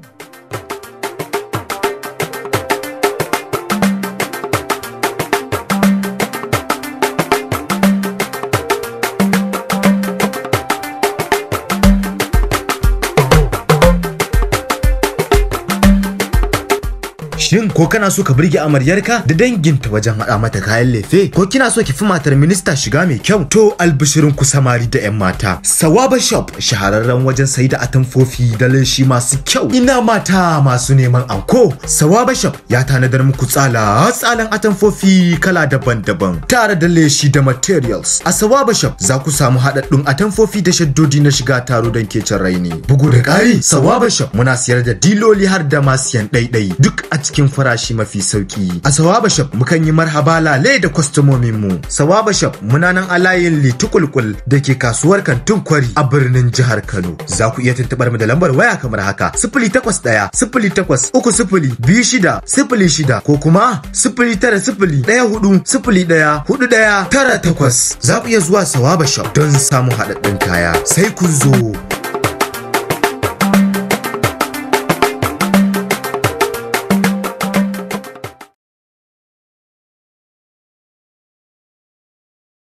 Bye. Shin ko kana so ka burge amaryarka da danginta wajen haɗa mata kayan lefe? Ko kina so ki fi matar minista shiga mai kyau? To albishirin ku samari da 'yan mata. Sawaba Shop shahararren wajen sai da atamfofi da leshi masu kyau. Ina mata masu neman anko. Sawaba Shop ya tanadar muku tsala tsalan atamfofi kala daban-daban tare da leshi da materials. A Sawaba Shop za ku samu haɗaɗɗun atamfofi da shaddodi na shiga taro don kecin raini. Bugu da ƙari, Sawaba Shop muna siyar da diloli har da masu yan ɗaiɗai duk a cikin farashi mafi sauƙi. A Sawaba Shop mukan yi marhaba lale da kwastomomin mu. Sawaba Shop muna nan a layin Litukulkul da ke kasuwar Kantin Kwari a birnin jihar Kano. Za ku iya tuntuɓar mu da lambar waya kamar haka: sifili takwas ɗaya, sifili takwas, uku sifili, biyu shida, sifili shida ko kuma sifili tara sifili, ɗaya huɗu, sifili ɗaya, huɗu ɗaya, tara takwas. Za ku iya zuwa Sawaba Shop don samun haɗaɗɗun kaya. Sai kun zo.